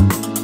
you